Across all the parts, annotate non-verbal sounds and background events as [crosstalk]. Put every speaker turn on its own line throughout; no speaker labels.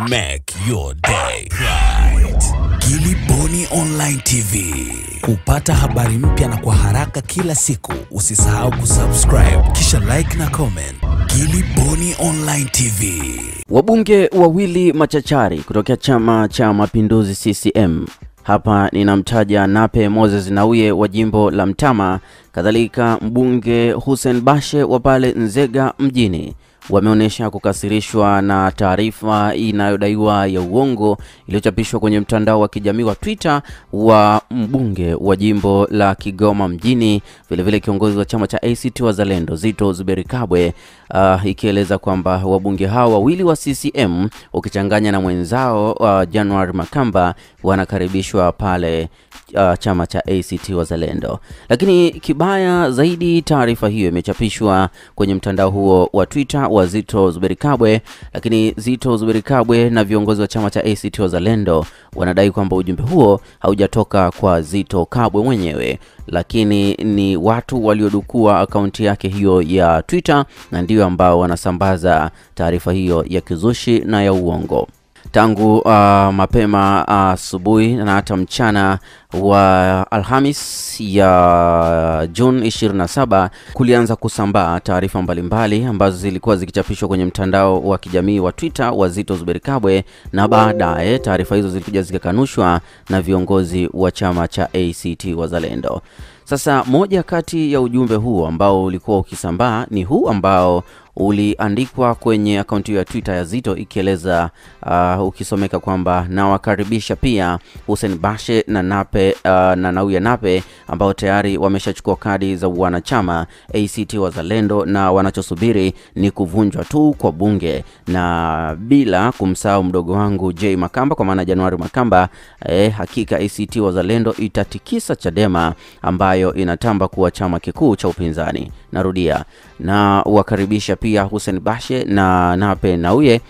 Make your day right. Gilly Bonny Online TV. Kupata habari mpya na kwa haraka kila siku, usisahau kusubscribe kisha like na comment. Gilly Bonny Online TV.
Wabunge wawili machachari kutokea Chama cha Mapinduzi CCM. Hapa ninamtaja Nape Moses Nnauye wa jimbo la Mtama, kadhalika mbunge Hussein Bashe wa pale Nzega mjini wameonyesha kukasirishwa na taarifa inayodaiwa ya uongo iliyochapishwa kwenye mtandao wa kijamii wa Twitter wa mbunge wa jimbo la Kigoma mjini, vilevile kiongozi wa chama cha ACT Wazalendo Zito Zuberi Kabwe, uh, ikieleza kwamba wabunge hao wawili wa CCM ukichanganya na mwenzao uh, January Makamba wanakaribishwa pale uh, chama cha ACT Wazalendo. Lakini kibaya zaidi, taarifa hiyo imechapishwa kwenye mtandao huo wa Twitter wa Zito Zuberi Kabwe, lakini Zito Zuberi Kabwe na viongozi wa chama cha ACT Wazalendo wanadai kwamba ujumbe huo haujatoka kwa Zito Kabwe mwenyewe, lakini ni watu waliodukua akaunti yake hiyo ya Twitter na ndio ambao wanasambaza taarifa hiyo ya kizushi na ya uongo tangu uh, mapema asubuhi uh, na hata mchana wa Alhamis ya Juni 27 kulianza kusambaa taarifa mbalimbali ambazo zilikuwa zikichapishwa kwenye mtandao wa kijamii wa Twitter wa Zito Zuberi Kabwe, na baadaye taarifa hizo zilikuja zikakanushwa na viongozi wa chama cha ACT Wazalendo. Sasa moja kati ya ujumbe huu ambao ulikuwa ukisambaa ni huu ambao uliandikwa kwenye akaunti ya Twitter ya Zito ikieleza uh, ukisomeka kwamba nawakaribisha pia Hussein Bashe na Nape uh, na Nauya Nape ambao tayari wameshachukua kadi za wanachama ACT Wazalendo na wanachosubiri ni kuvunjwa tu kwa bunge, na bila kumsahau mdogo wangu J Makamba kwa maana Januari Makamba. Eh, hakika ACT Wazalendo itatikisa Chadema ambayo inatamba kuwa chama kikuu cha upinzani. Narudia, na wakaribisha pia Hussein Bashe na Nape Nauye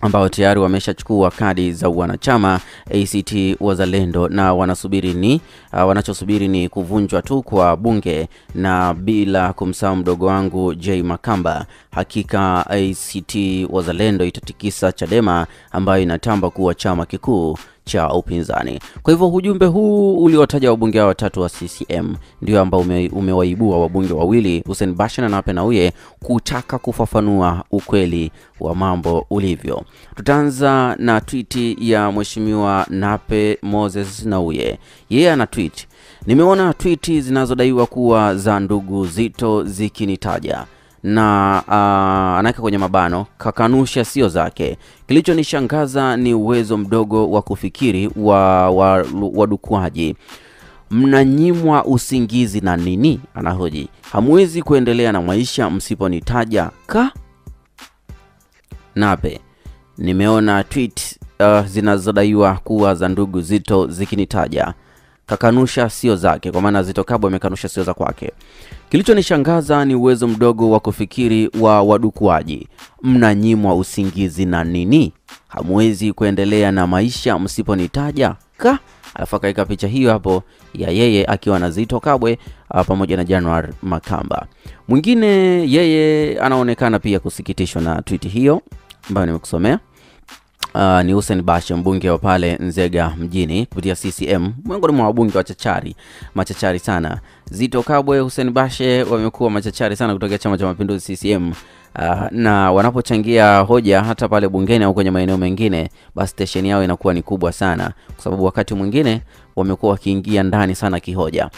ambao tayari wameshachukua kadi za wanachama ACT Wazalendo na wanasubiri ni uh, wanachosubiri ni kuvunjwa tu kwa bunge, na bila kumsahau mdogo wangu J Makamba. Hakika ACT Wazalendo itatikisa Chadema ambayo inatamba kuwa chama kikuu cha upinzani. Kwa hivyo ujumbe huu uliotaja wabunge hao watatu wa CCM ndio ambao ume, umewaibua wabunge wawili Hussein Bashe na Nape Nnauye kutaka kufafanua ukweli wa mambo ulivyo. Tutaanza na twiti ya Mheshimiwa Nape Moses Nnauye. Yeye ana tweet, nimeona twiti zinazodaiwa kuwa za ndugu Zito zikinitaja na uh, anaweka kwenye mabano kakanusha sio zake. Kilichonishangaza ni uwezo mdogo wa kufikiri wa wadukuaji. Mnanyimwa usingizi na nini? Anahoji. Hamwezi kuendelea na maisha msiponitaja ka Nape, nimeona tweet uh, zinazodaiwa kuwa za ndugu Zito zikinitaja kakanusha sio zake, kwa maana Zito Kabwe amekanusha sio za kwake. Kilichonishangaza ni uwezo mdogo wa kufikiri wa wadukuaji. Mnanyimwa usingizi na nini? Hamwezi kuendelea na maisha msiponitaja ka. Alafu akaweka picha hiyo hapo ya yeye akiwa na Zito Kabwe pamoja na Januar Makamba. Mwingine yeye anaonekana pia kusikitishwa na tweet hiyo ambayo nimekusomea. Uh, ni Hussein Bashe mbunge wa pale Nzega mjini kupitia CCM, miongoni mwa wabunge wachachari machachari sana. Zito Kabwe, Hussein Bashe wamekuwa machachari sana kutokea Chama cha Mapinduzi CCM. Uh, na wanapochangia hoja hata pale bungeni au kwenye maeneo mengine, basi stesheni yao inakuwa ni kubwa sana, kwa sababu wakati mwingine wamekuwa wakiingia ndani sana kihoja.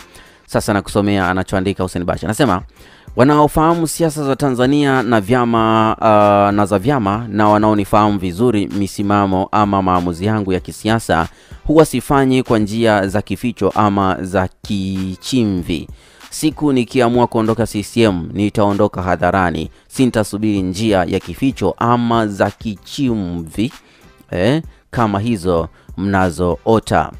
Sasa nakusomea anachoandika Hussein Bashe, anasema wanaofahamu siasa za Tanzania na vyama uh, na za vyama na wanaonifahamu vizuri misimamo ama maamuzi yangu ya kisiasa huwa sifanyi kwa njia za kificho ama za kichimvi. Siku nikiamua kuondoka CCM nitaondoka hadharani, sintasubiri njia ya kificho ama za kichimvi eh, kama hizo mnazoota.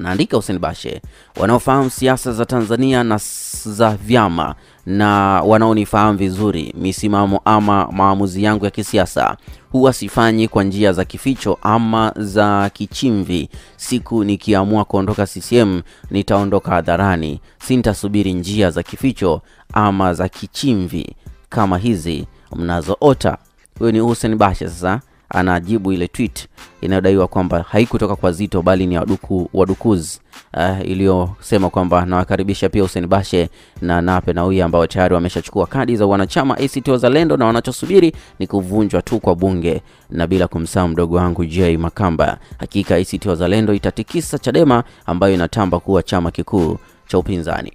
Naandika Hussein Bashe, wanaofahamu siasa za Tanzania na za vyama na wanaonifahamu vizuri misimamo ama maamuzi yangu ya kisiasa huwa sifanyi kwa njia za kificho ama za kichimvi. Siku nikiamua kuondoka CCM nitaondoka hadharani, sintasubiri njia za kificho ama za kichimvi kama hizi mnazoota. Huyo ni Hussein Bashe sasa anajibu ile tweet inayodaiwa kwamba haikutoka kwa Zito bali ni waduku, wadukuzi uh, iliyosema kwamba nawakaribisha pia Hussein Bashe na Nape Nnauye ambao tayari wameshachukua kadi za wanachama ACT Wazalendo na wanachosubiri ni kuvunjwa tu kwa bunge, na bila kumsahau mdogo wangu J Makamba. Hakika ACT Wazalendo itatikisa Chadema ambayo inatamba kuwa chama kikuu cha upinzani.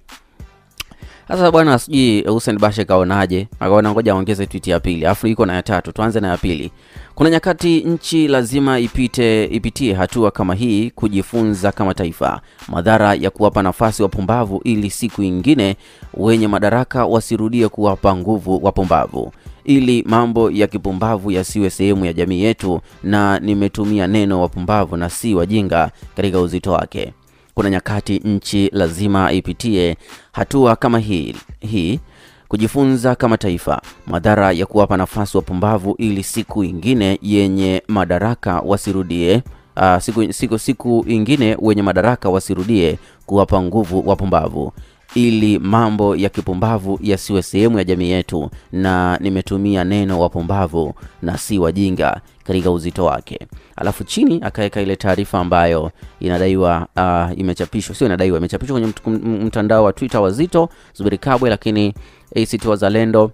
Sasa bwana, sijui Hussein Bashe kaonaje, akaona ngoja aongeze tweet ya pili, afu iko na ya tatu. Tuanze na ya pili. Kuna nyakati nchi lazima ipite ipitie hatua kama hii kujifunza kama taifa madhara ya kuwapa nafasi wapumbavu, ili siku ingine wenye madaraka wasirudie kuwapa nguvu wapumbavu, ili mambo ya kipumbavu yasiwe sehemu ya jamii yetu, na nimetumia neno wapumbavu na si wajinga katika uzito wake. Kuna nyakati nchi lazima ipitie hatua kama hii, hii kujifunza kama taifa. Madhara ya kuwapa nafasi wapumbavu ili siku ingine yenye madaraka wasirudie uh, siku, siku, siku ingine wenye madaraka wasirudie kuwapa nguvu wapumbavu ili mambo ya kipumbavu yasiwe sehemu ya jamii yetu, na nimetumia neno wapumbavu na si wajinga katika uzito wake. Alafu chini akaweka ile taarifa ambayo inadaiwa uh, imechapishwa, sio inadaiwa, imechapishwa kwenye mtandao wa Twitter wa Zito Zuberi Kabwe, lakini ACT Wazalendo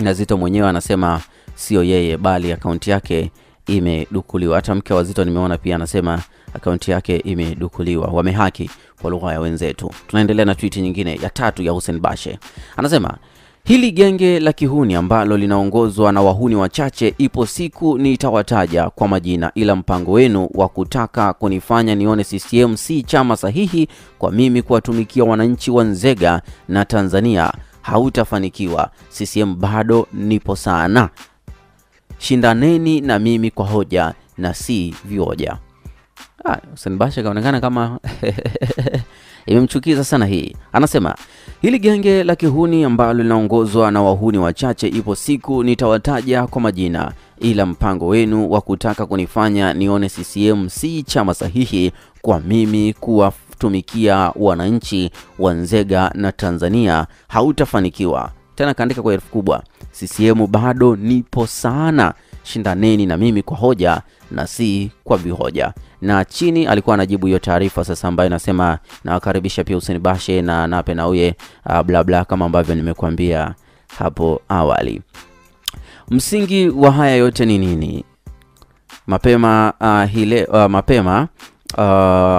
na Zito mwenyewe anasema sio yeye, bali akaunti yake imedukuliwa. Hata mke wa Zito nimeona pia anasema akaunti yake imedukuliwa, wamehaki kwa lugha ya wenzetu. Tunaendelea na tweet nyingine ya tatu ya Hussein Bashe, anasema hili genge la kihuni ambalo linaongozwa na wahuni wachache, ipo siku nitawataja kwa majina, ila mpango wenu wa kutaka kunifanya nione CCM si chama sahihi kwa mimi kuwatumikia wananchi wa Nzega na Tanzania hautafanikiwa. CCM bado nipo sana, shindaneni na mimi kwa hoja na si vioja. Ah, Hussein kaonekana kama [laughs] imemchukiza sana hii. Anasema hili genge la kihuni ambalo linaongozwa na wahuni wachache, ipo siku nitawataja kwa majina, ila mpango wenu wa kutaka kunifanya nione CCM si chama sahihi kwa mimi kuwatumikia wananchi wa Nzega na Tanzania hautafanikiwa. Tena kaandika kwa herufi kubwa, CCM bado nipo sana, shindaneni na mimi kwa hoja na si kwa vihoja. Na chini alikuwa anajibu hiyo taarifa sasa, ambayo inasema nawakaribisha pia Hussein Bashe na Nape Nnauye, uh, bla bla, kama ambavyo nimekuambia hapo awali. Msingi wa haya yote ni nini? Mapema uh, hile, uh, mapema uh,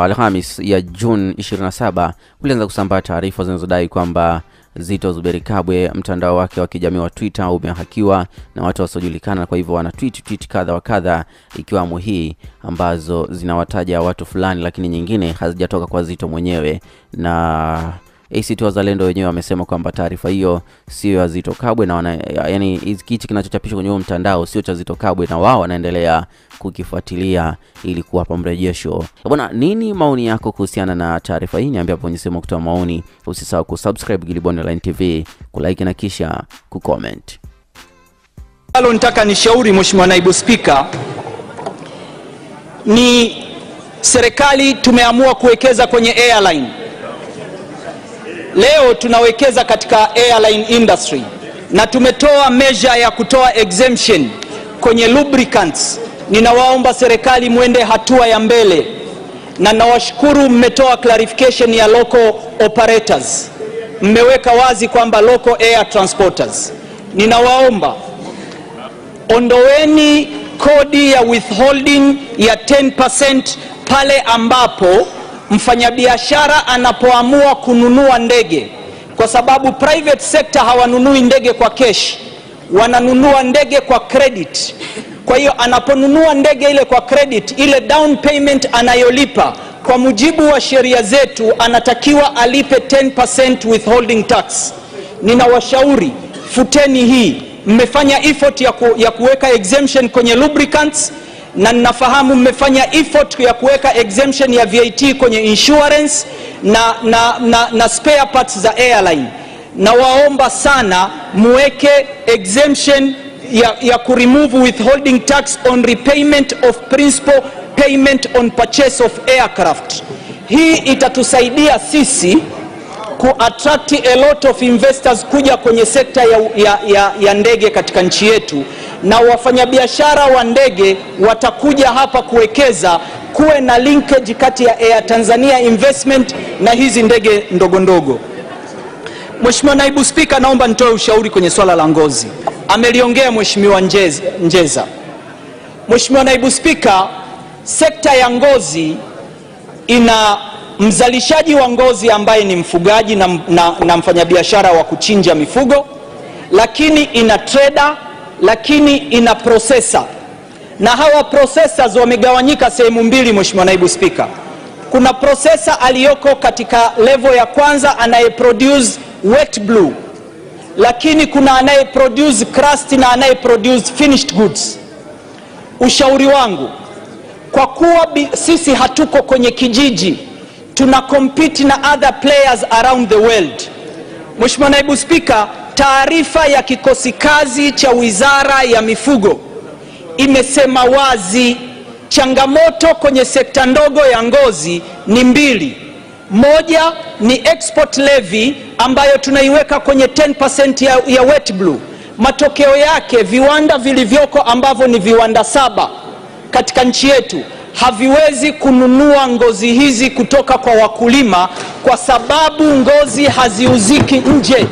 Alhamis ya Juni 27 kulianza kusambaa taarifa zinazodai kwamba Zito Zuberi Kabwe mtandao wake wa kijamii wa Twitter umehakiwa na watu wasiojulikana. Kwa hivyo wana tweet tweet kadha wa kadha, ikiwamo hii ambazo zinawataja watu fulani, lakini nyingine hazijatoka kwa Zito mwenyewe na ACT Wazalendo wenyewe wamesema kwamba taarifa hiyo sio ya Zito Kabwe na wana, yani hichi kinachochapishwa kwenye mtandao sio cha Zito Kabwe, na wao wanaendelea kukifuatilia ili kuwapa mrejesho. Bwana, nini maoni yako kuhusiana na taarifa hii? Niambia hapo kwenye sehemu kutoa maoni. Usisahau kusubscribe Giliboni Online TV, kulike na kisha kucomment.
Halo, nitaka nishauri Mheshimiwa Naibu Spika, ni serikali tumeamua kuwekeza kwenye airline. Leo tunawekeza katika airline industry na tumetoa measure ya kutoa exemption kwenye lubricants. Ninawaomba serikali mwende hatua ya mbele, na nawashukuru mmetoa clarification ya local operators, mmeweka wazi kwamba local air transporters. Ninawaomba ondoweni kodi ya withholding ya 10% pale ambapo mfanyabiashara anapoamua kununua ndege, kwa sababu private sector hawanunui ndege kwa cash, wananunua ndege kwa credit. Kwa hiyo anaponunua ndege ile kwa credit, ile down payment anayolipa kwa mujibu wa sheria zetu anatakiwa alipe 10% withholding tax. Ninawashauri futeni hii. Mmefanya effort ya, ku, ya kuweka exemption kwenye lubricants na ninafahamu mmefanya effort ya kuweka exemption ya VAT kwenye insurance na, na, na, na spare parts za airline. Nawaomba sana muweke exemption ya, ya kuremove withholding tax on repayment of principal payment on purchase of aircraft. Hii itatusaidia sisi kuattract a lot of investors kuja kwenye sekta ya, ya, ya, ya ndege katika nchi yetu na wafanyabiashara wa ndege watakuja hapa kuwekeza, kuwe na linkage kati ya Air Tanzania Investment na hizi ndege ndogo ndogo. Mheshimiwa Naibu Spika, naomba nitoe ushauri kwenye swala la ngozi. Ameliongea Mheshimiwa Njeza. Mheshimiwa Naibu Spika, sekta ya ngozi ina mzalishaji wa ngozi ambaye ni mfugaji na, na, na mfanyabiashara wa kuchinja mifugo, lakini ina trader, lakini ina processor, na hawa processors wamegawanyika sehemu mbili. Mheshimiwa Naibu Spika, kuna processor aliyoko katika level ya kwanza anayeproduce wet blue, lakini kuna anayeproduce crust na anayeproduce finished goods. Ushauri wangu kwa kuwa sisi hatuko kwenye kijiji, tuna compete na other players around the world. Mheshimiwa Naibu Spika, taarifa ya kikosi kazi cha Wizara ya Mifugo imesema wazi changamoto kwenye sekta ndogo ya ngozi ni mbili. Moja ni export levy ambayo tunaiweka kwenye 10% ya, ya wet blue. Matokeo yake viwanda vilivyoko ambavyo ni viwanda saba katika nchi yetu haviwezi kununua ngozi hizi kutoka kwa wakulima kwa sababu ngozi haziuziki nje.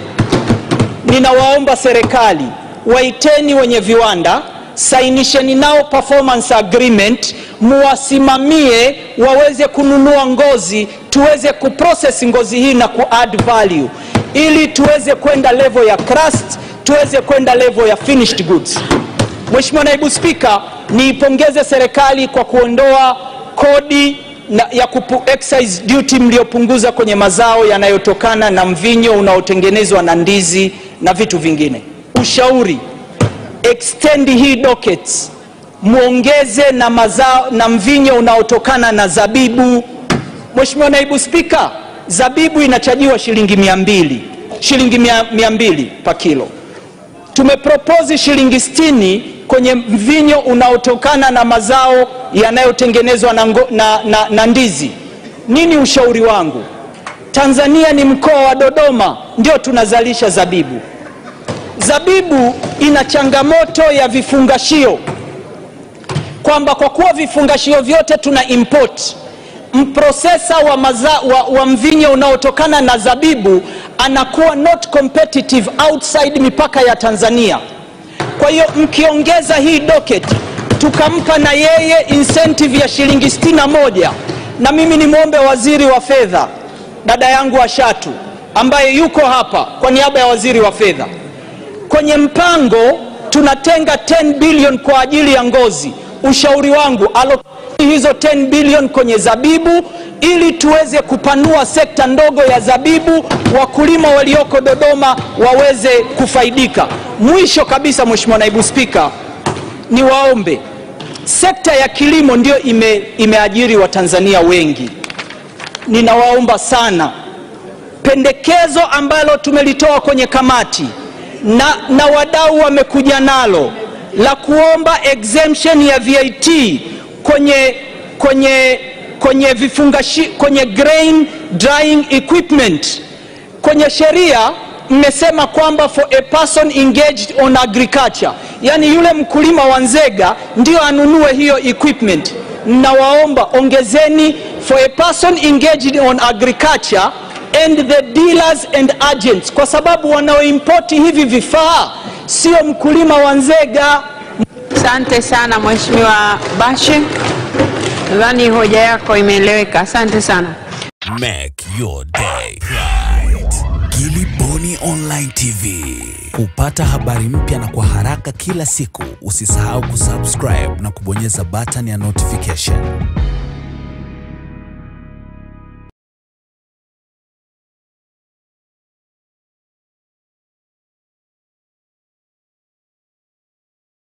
Ninawaomba serikali waiteni wenye viwanda, sainisheni nao performance agreement, muwasimamie waweze kununua ngozi, tuweze kuprocess ngozi hii na kuadd value, ili tuweze kwenda level ya crust, tuweze kwenda level ya finished goods. Mheshimiwa Naibu Spika, niipongeze serikali kwa kuondoa kodi na, ya kupu, excise duty mliopunguza kwenye mazao yanayotokana na mvinyo unaotengenezwa na ndizi na vitu vingine. Ushauri, extend hii dockets, muongeze na mazao na mvinyo unaotokana na zabibu. Mheshimiwa Naibu Spika, zabibu inachajiwa shilingi mia mbili shilingi mia, mia mbili pa kilo. Tumepropose shilingi sitini kwenye mvinyo unaotokana na mazao yanayotengenezwa na, na, na, na ndizi. Nini ushauri wangu? Tanzania ni mkoa wa Dodoma, ndio tunazalisha zabibu. Zabibu ina changamoto ya vifungashio, kwamba kwa kuwa vifungashio vyote tuna import, mprosesa wa, maza, wa, wa mvinyo unaotokana na zabibu anakuwa not competitive outside mipaka ya Tanzania. Kwa hiyo mkiongeza hii docket tukampa na yeye incentive ya shilingi 61 na mimi nimwombe waziri wa fedha dada yangu Ashatu ambaye yuko hapa kwa niaba ya waziri wa fedha, kwenye mpango tunatenga 10 billion kwa ajili ya ngozi. Ushauri wangu allocate hizo 10 billion kwenye zabibu ili tuweze kupanua sekta ndogo ya zabibu, wakulima walioko Dodoma waweze kufaidika. Mwisho kabisa, Mheshimiwa Naibu Spika, niwaombe, sekta ya kilimo ndio ime, imeajiri Watanzania wengi. Ninawaomba sana, pendekezo ambalo tumelitoa kwenye kamati na, na wadau wamekuja nalo la kuomba exemption ya VAT kwenye, kwenye, kwenye vifungashi, kwenye grain drying equipment. Kwenye sheria mmesema kwamba for a person engaged on agriculture, yani yule mkulima wa Nzega ndio anunue hiyo equipment. Nawaomba ongezeni for a person engaged on agriculture and the dealers and agents, kwa sababu wanaoimpoti hivi vifaa sio mkulima wa Nzega.
Asante sana Mheshimiwa Bashe, nadhani hoja yako imeeleweka. Asante sana.
Make your day right. Gilly Online TV. Kupata habari mpya na kwa haraka kila siku, usisahau kusubscribe na kubonyeza button ya notification.